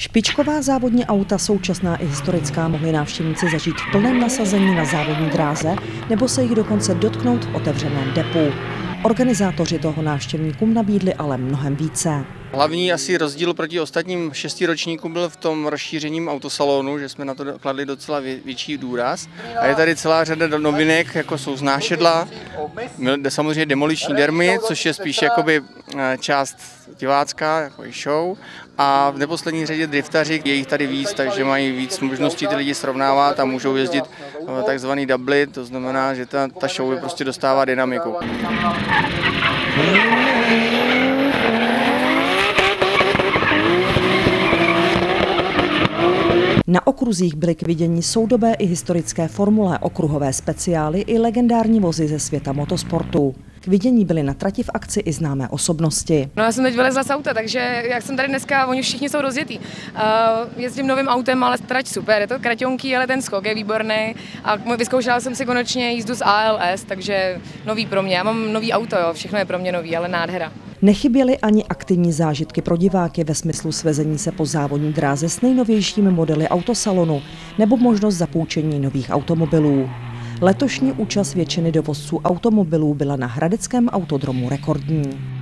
Špičková závodní auta, současná i historická, mohli návštěvníci zažít v plném nasazení na závodní dráze nebo se jich dokonce dotknout v otevřeném depu. Organizátoři toho návštěvníkům nabídli ale mnohem více. Hlavní asi rozdíl proti ostatním šesti ročníkům byl v tom rozšířením autosalonu, že jsme na to kladli docela větší důraz. A je tady celá řada novinek, jako jsou znášedla, samozřejmě demoliční dermy, což je spíš jakoby eh, část divácká, jako i show. A v neposlední řadě driftaři, je jich tady víc, takže mají víc možností ty lidi srovnávat a můžou jezdit eh, takzvaný doubly, to znamená, že ta, ta show prostě dostává dynamiku. Na okruzích byly k vidění soudobé i historické formule, okruhové speciály i legendární vozy ze světa motosportu. K vidění byly na trati v akci i známé osobnosti. No já jsem teď vylezla z auta, takže jak jsem tady dneska, oni všichni jsou rozjetí. Uh, jezdím novým autem, ale trať super, je to kraťonký, ale ten skok je výborný. A vyzkoušela jsem si konečně jízdu z ALS, takže nový pro mě. Já mám nový auto, jo, všechno je pro mě nový, ale nádhera. Nechyběly ani aktivní zážitky pro diváky ve smyslu svezení se po závodní dráze s nejnovějšími modely autosalonu nebo možnost zapůjčení nových automobilů. Letošní účast většiny dovozců automobilů byla na Hradeckém autodromu rekordní.